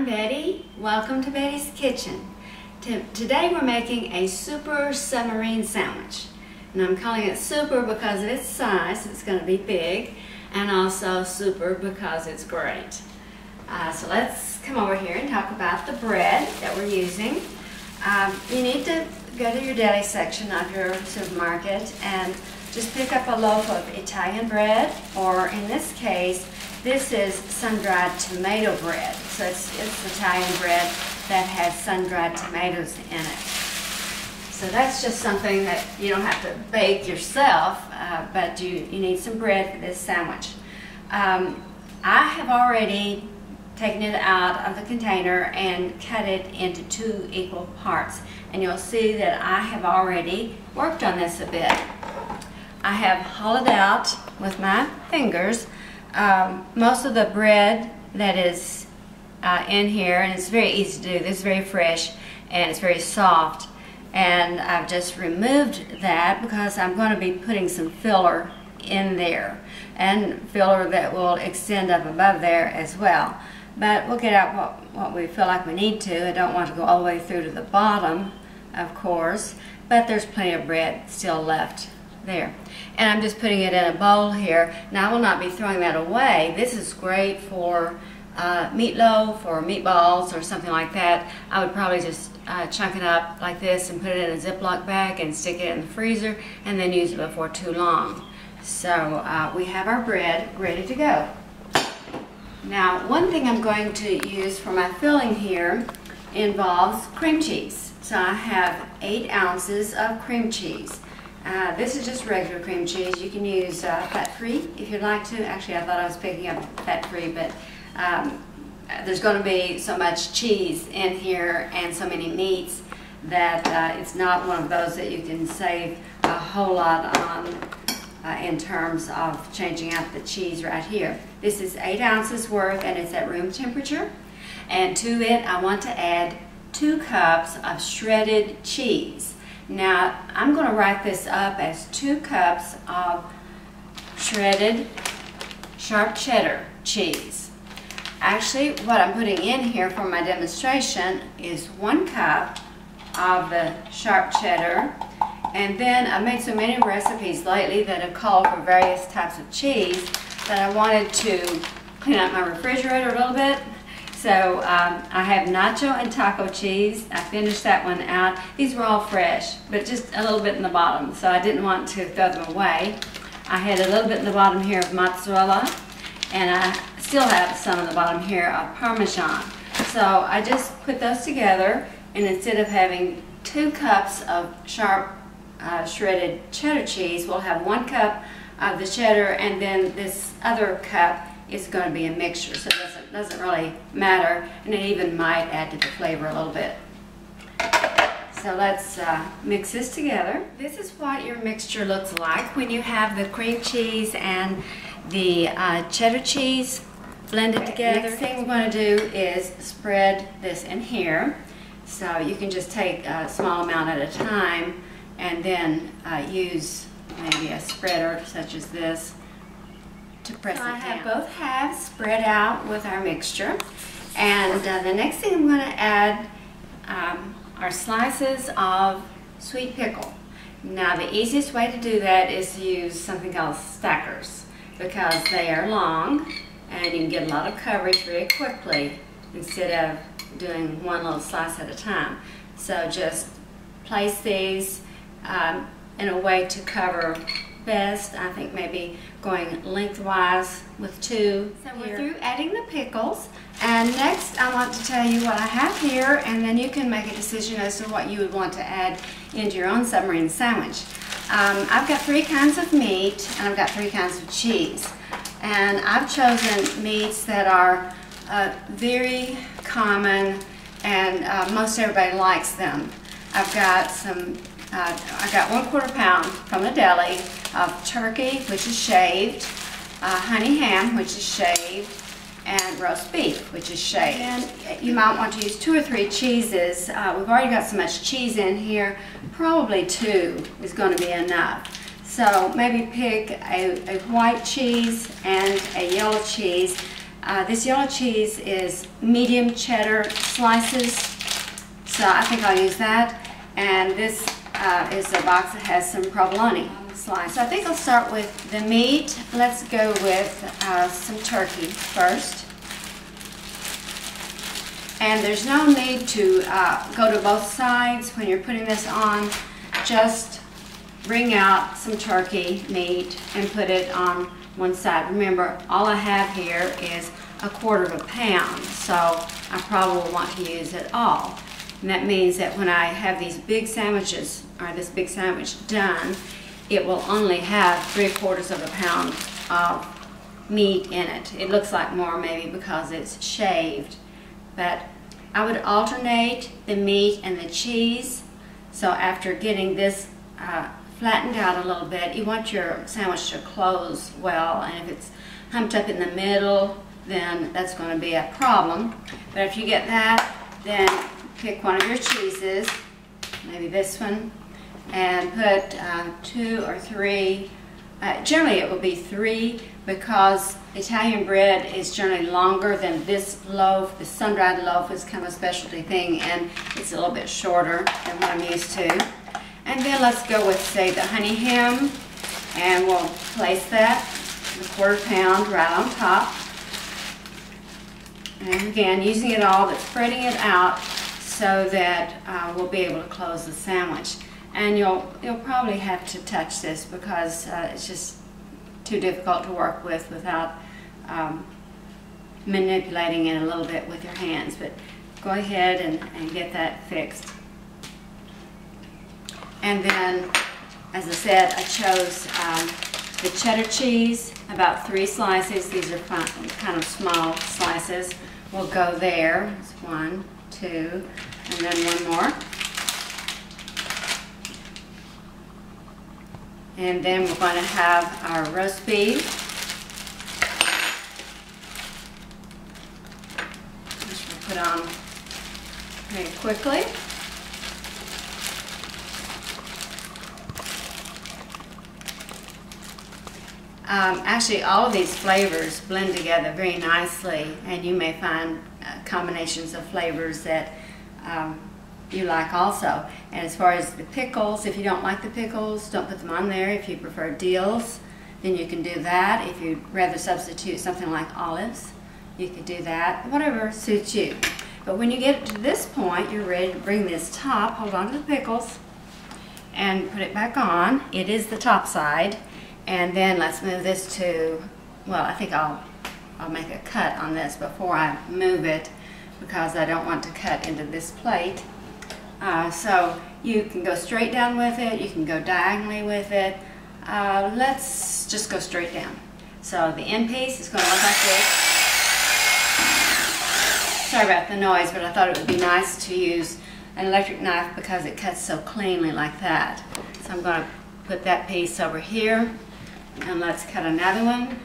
I'm Betty. Welcome to Betty's Kitchen. Today we're making a super submarine sandwich. And I'm calling it super because of its size, it's going to be big, and also super because it's great. Uh, so let's come over here and talk about the bread that we're using. Um, you need to go to your deli section of your supermarket and just pick up a loaf of Italian bread, or in this case, this is sun-dried tomato bread. So it's, it's Italian bread that has sun-dried tomatoes in it. So that's just something that you don't have to bake yourself, uh, but you, you need some bread for this sandwich. Um, I have already taken it out of the container and cut it into two equal parts. And you'll see that I have already worked on this a bit. I have hollowed out with my fingers um, most of the bread that is uh, in here, and it's very easy to do. This is very fresh and it's very soft. And I've just removed that because I'm going to be putting some filler in there and filler that will extend up above there as well. But we'll get out what, what we feel like we need to. I don't want to go all the way through to the bottom, of course, but there's plenty of bread still left there. And I'm just putting it in a bowl here. Now I will not be throwing that away. This is great for uh, meatloaf or meatballs or something like that. I would probably just uh, chunk it up like this and put it in a Ziploc bag and stick it in the freezer and then use it before too long. So uh, we have our bread ready to go. Now one thing I'm going to use for my filling here involves cream cheese. So I have 8 ounces of cream cheese. Uh, this is just regular cream cheese. You can use uh, fat-free if you'd like to. Actually, I thought I was picking up fat-free, but um, there's going to be so much cheese in here and so many meats that uh, it's not one of those that you can save a whole lot on uh, in terms of changing out the cheese right here. This is 8 ounces worth and it's at room temperature. And to it, I want to add 2 cups of shredded cheese. Now, I'm going to write this up as two cups of shredded sharp cheddar cheese. Actually, what I'm putting in here for my demonstration is one cup of the sharp cheddar. And then I've made so many recipes lately that have called for various types of cheese that I wanted to clean up my refrigerator a little bit so um, I have nacho and taco cheese. I finished that one out. These were all fresh, but just a little bit in the bottom, so I didn't want to throw them away. I had a little bit in the bottom here of mozzarella, and I still have some in the bottom here of Parmesan. So I just put those together, and instead of having two cups of sharp uh, shredded cheddar cheese, we'll have one cup of the cheddar, and then this other cup is going to be a mixture, so it doesn't, doesn't really matter, and it even might add to the flavor a little bit. So let's uh, mix this together. This is what your mixture looks like when you have the cream cheese and the uh, cheddar cheese blended together. Next thing we're going to do is spread this in here. So you can just take a small amount at a time and then uh, use maybe a spreader such as this to press so it I down. Have both halves spread out with our mixture. And uh, the next thing I'm going to add um, are slices of sweet pickle. Now the easiest way to do that is to use something called stackers because they are long and you can get a lot of coverage very quickly instead of doing one little slice at a time. So just place these um, in a way to cover best. I think maybe going lengthwise with two. So we're through adding the pickles. And next I want to tell you what I have here and then you can make a decision as to what you would want to add into your own submarine sandwich. Um, I've got three kinds of meat and I've got three kinds of cheese. And I've chosen meats that are uh, very common and uh, most everybody likes them. I've got some uh, I got one quarter pound from the deli of turkey, which is shaved, uh, honey ham, which is shaved, and roast beef, which is shaved. And you might want to use two or three cheeses. Uh, we've already got so much cheese in here, probably two is going to be enough. So maybe pick a, a white cheese and a yellow cheese. Uh, this yellow cheese is medium cheddar slices, so I think I'll use that. And this uh, is a box that has some provolone slice. So I think I'll start with the meat. Let's go with uh, some turkey first. And there's no need to uh, go to both sides when you're putting this on. Just bring out some turkey meat and put it on one side. Remember, all I have here is a quarter of a pound, so I probably want to use it all. And that means that when I have these big sandwiches, or this big sandwich done, it will only have three quarters of a pound of meat in it. It looks like more maybe because it's shaved, but I would alternate the meat and the cheese. So after getting this uh, flattened out a little bit, you want your sandwich to close well, and if it's humped up in the middle, then that's going to be a problem. But if you get that, then pick one of your cheeses, maybe this one, and put uh, two or three. Uh, generally, it will be three because Italian bread is generally longer than this loaf. The sun-dried loaf is kind of a specialty thing, and it's a little bit shorter than what I'm used to. And then let's go with, say, the honey ham, and we'll place that, a quarter pound, right on top. And again, using it all, but spreading it out so that uh, we'll be able to close the sandwich. And you'll, you'll probably have to touch this because uh, it's just too difficult to work with without um, manipulating it a little bit with your hands. But go ahead and, and get that fixed. And then, as I said, I chose um, the cheddar cheese, about three slices. These are kind of small slices. We'll go there. One, two, and then one more. And then we're going to have our roast beef. Which we'll put on very quickly. Um, actually, all of these flavors blend together very nicely, and you may find combinations of flavors that um, you like also. And as far as the pickles, if you don't like the pickles, don't put them on there. If you prefer dills, then you can do that. If you'd rather substitute something like olives, you could do that. Whatever suits you. But when you get to this point, you're ready to bring this top, hold on to the pickles, and put it back on. It is the top side. And then let's move this to, well, I think I'll, I'll make a cut on this before I move it because I don't want to cut into this plate. Uh, so you can go straight down with it, you can go diagonally with it. Uh, let's just go straight down. So the end piece is going to look like this. Sorry about the noise, but I thought it would be nice to use an electric knife because it cuts so cleanly like that. So I'm going to put that piece over here. And let's cut another one.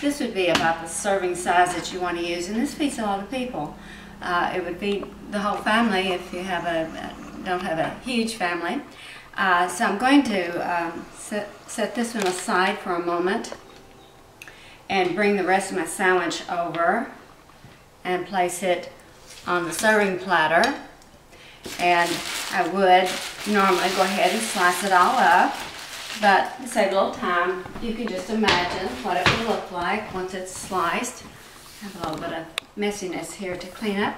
This would be about the serving size that you want to use, and this feeds a lot of people. Uh, it would feed the whole family if you have a don't have a huge family. Uh, so I'm going to um, set, set this one aside for a moment and bring the rest of my sandwich over and place it on the serving platter. And I would normally go ahead and slice it all up, but save a little time, you can just imagine what it will look like once it's sliced. I have a little bit of messiness here to clean up.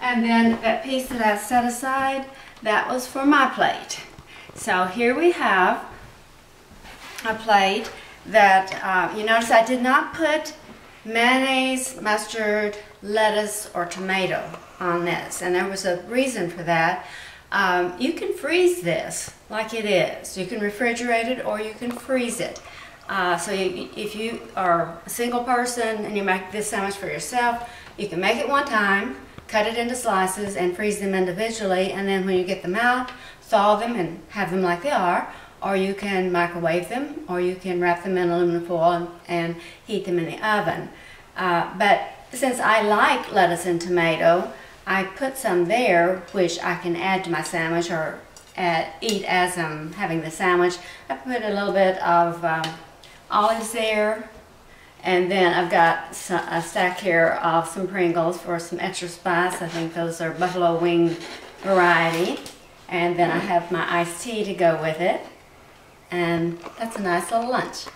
And then that piece that I set aside, that was for my plate. So here we have a plate that, uh, you notice I did not put mayonnaise, mustard, lettuce, or tomato on this. And there was a reason for that. Um, you can freeze this like it is. You can refrigerate it or you can freeze it. Uh, so you, if you are a single person and you make this sandwich for yourself, you can make it one time, cut it into slices and freeze them individually and then when you get them out, thaw them and have them like they are or you can microwave them or you can wrap them in aluminum foil and, and heat them in the oven. Uh, but since I like lettuce and tomato, I put some there, which I can add to my sandwich or at, eat as I'm having the sandwich. I put a little bit of um, olives there, and then I've got so- a stack here of some Pringles for some extra spice. I think those are buffalo wing variety. And then I have my iced tea to go with it. And that's a nice little lunch.